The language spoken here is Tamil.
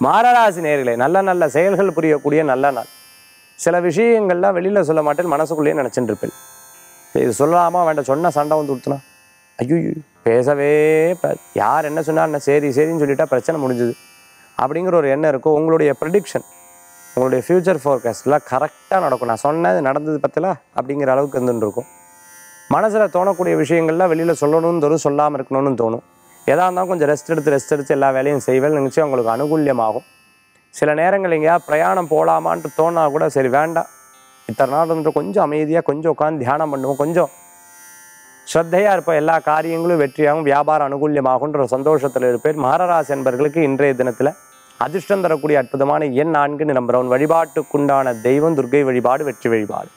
மாரராசி நேர்களே நல்ல நல்ல செயல்கள் புரியக்கூடிய நல்ல நாள். சில விஷயங்கள்லாம் வெளியில் சொல்ல மாட்டேன் மனசுக்குள்ளேயே நினச்சிட்டு இருப்பேன் இது சொல்லலாமா வேண்டாம் சொன்ன சண்டை வந்து கொடுத்தனா ஐயோ பேசவே ப- யார் என்ன சொன்னால் என்ன சரி சரின்னு சொல்லிட்டா பிரச்சனை முடிஞ்சுது. அப்படிங்கிற ஒரு எண்ணம் இருக்கும். உங்களுடைய ப்ரெடிக்ஷன் உங்களுடைய ஃப்யூச்சர் ஃபோர்காஸ்ட்லாம் கரெக்டாக நடக்கும். நான் சொன்னது நடந்தது பத்தில? அப்படிங்கிற அளவுக்கு இருந்துட்டு இருக்கும் மனசில் தோணக்கூடிய விஷயங்கள்லாம் வெளியில் சொல்லணும்னு தோணும் சொல்லாமல் இருக்கணும்னு தோணும். எதா இருந்தாலும் கொஞ்சம் ரெஸ்ட் எடுத்து ரெஸ்ட் எடுத்து எல்லா வேலையும் செய்வேன் நினச்சி உங்களுக்கு அனுகூல்யமாகும். சில நேரங்கள் எங்கேயா பிரயாணம் போகலாமான்ட்டு தோணா கூட சரி வேண்டாம். இத்தனை நாள் இருந்துட்டு கொஞ்சம் அமைதியாக கொஞ்சம் உட்காந்து தியானம் பண்ணுவோம். கொஞ்சம் ஸ்ரத்தையாக இருப்போம். எல்லா காரியங்களும் வெற்றியாகும் வியாபாரம் அனுகூல்யமாகுன்ற சந்தோஷத்தில் இருப்பேன். மகராசி என்பர்களுக்கு இன்றைய தினத்தில் அதிர்ஷ்டம் தரக்கூடிய அற்புதமான எண் நான்கு நம்புகிறவன் வழிபாட்டுக்குண்டான தெய்வம் துர்க்கை வழிபாடு வெற்றி வழிபாடு.